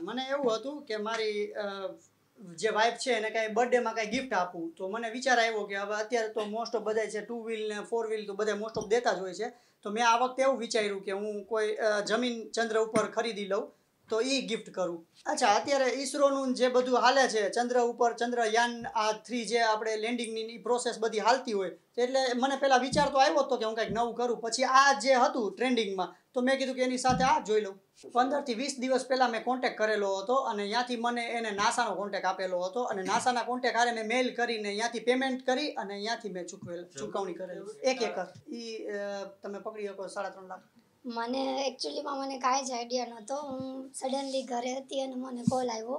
મને એવું હતું કે મારી જે વાઇફ છે એને કાંઈ બર્થડેમાં કાંઈ ગિફ્ટ આપું. તો મને વિચાર આવ્યો કે હવે અત્યારે તો મોસ્ટ ઓફ બધા છે ટુ વ્હીલ ને ફોર વ્હીલ તો બધા મોસ્ટ ઓફ દેતા જ હોય છે. તો મેં આ વખતે એવું વિચાર્યું કે હું કોઈ જમીન ચંદ્ર ઉપર ખરીદી લઉં. તો એ ગિફ્ટ કરું. અચ્છા, અત્યારે ઈસરોનું જે બધું હાલે છે, ચંદ્ર ઉપર ચંદ્રયાન આ થ્રી જે આપણે લેન્ડિંગની પ્રોસેસ બધી હાલતી હોય, એટલે મને પહેલાં વિચાર તો આવ્યો હતો કે હું કંઈક નવું કરું. પછી આ જે હતું ટ્રેન્ડિંગમાં તો મેં કીધું કે એની સાથે આ જોઈ લઉં. પંદરથી વીસ દિવસ પહેલાં મેં કોન્ટેક્ટ કરેલો હતો અને ત્યાંથી મને એને નાસાનો કોન્ટેક્ટ આપેલો હતો અને નાસાના કોન્ટેક્ટ હારે મેં મેલ કરીને ત્યાંથી પેમેન્ટ કરી અને ત્યાંથી મેં ચૂકવેલ, ચૂકવણી કરેલી. એક એકર. એ તમે પકડી શકો સાડા ત્રણ લાખ. મને એકચ્યુઅલીમાં મને કાંઈ જ આઈડિયા નહોતો. હું સડનલી ઘરે હતી અને મને કોલ આવ્યો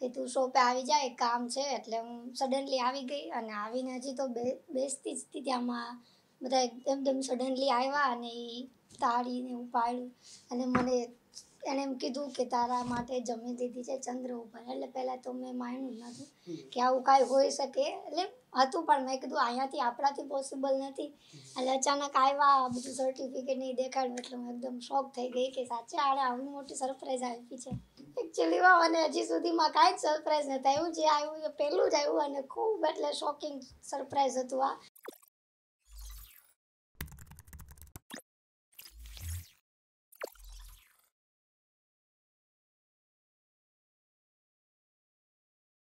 કે તું શોપે આવી જાય કામ છે. એટલે હું સડનલી આવી ગઈ અને આવીને હજી તો બે બેસતી જ હતી ત્યાંમાં. બધા એકદમ સડનલી આવ્યા અને એ તાળીને ઉપાડ્યું અને મને એણે એમ કીધું કે તારા માટે જમી દીધી છે ચંદ્ર ઉપર. એટલે પહેલાં તો મેં માન્યું જ નહોતું કે આવું કાંઈ હોઈ શકે. એટલે હતું, પણ મેં કીધું અહીંયાથી આપણાથી પોસિબલ નથી. એટલે અચાનક આવ્યા, બધું સર્ટિફિકેટ નહીં દેખાડ્યું, એટલે હું એકદમ શોક થઈ ગઈ કે સાચે આડે આવી મોટી સરપ્રાઈઝ આપી છે. એકચ્યુઅલીમાં મને હજી સુધીમાં કાંઈ જ સરપ્રાઈઝ નથી. આવ્યું જે આવ્યું એ પહેલું જ આવ્યું અને ખૂબ એટલે શોકિંગ સરપ્રાઈઝ હતું આ.